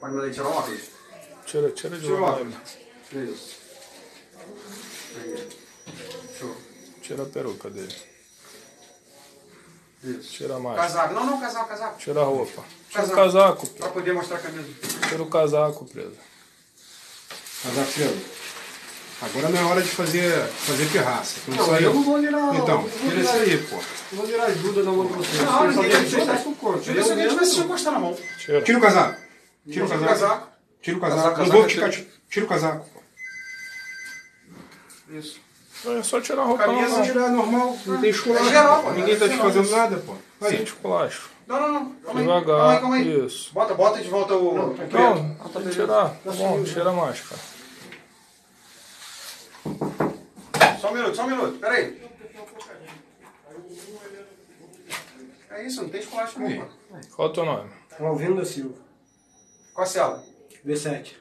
Pode mandar ele tirar o óculos. Tira, tira de Tira. Isso. Show. Tira a peruca dele. Isso. Tira a máscara. Casaco. Não, não, casaco, casaco. Tira a roupa. Tira o Casaco. casaco, Pra poder mostrar a camisa. Tira o casaco, preso. Casaco. Agora não é hora de fazer, fazer pirraça. Não Não, eu não vou virar. Então, tira isso aí, pô. Eu vou virar ajuda na mão de vocês. Não, ninguém só vai isso com o corpo. Se mesmo tivesse te não. encostar na mão. Tira. Tira o casaco. Tira o casaco. Tira o Casaco, casaco. Não vou ficar. Tira o casaco. Isso. É só tirar a roupa Camisa, normal. Tirar normal, não tem esculacho. É geral, pô. Ninguém tá te fazendo nada, pô. Sem Aí. esculacho. Não, não, não. Calma aí. Devagar. Calma aí, calma aí. Isso. Bota, bota de volta o. aqui, ó. Não, tem que tirar. Tá bom, tira a máscara. Só um minuto, só um minuto. Pera aí. É isso, não tem esculacho não, mano. Qual é o teu nome? Alvino da Silva. Qual a cela? B7.